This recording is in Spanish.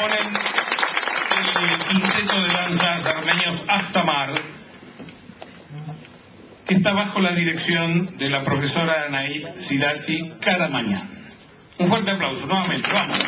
componen el quinteto de danzas armenios Astamar, que está bajo la dirección de la profesora Anaid Sidachi cada mañana. Un fuerte aplauso, nuevamente, vamos.